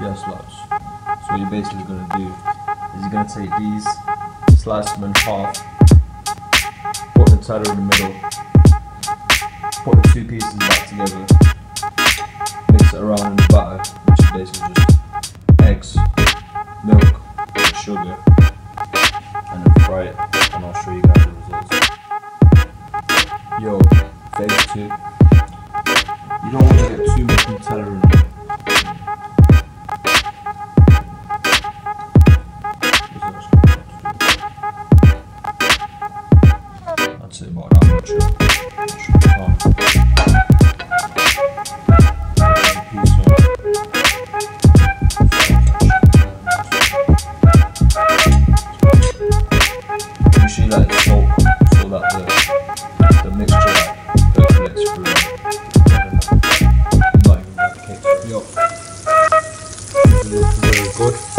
Yes, lads. So what you're basically gonna do is you're gonna take these, slice them in half, put the Nutella in the middle, put the two pieces back together, mix it around in the batter, which is basically just eggs, milk, sugar, and then fry it, and I'll show you guys the results. Yo, phase two. You don't want to get too much Nutella Um, let it soak so that the, the mixture through. Not even like cake. Good.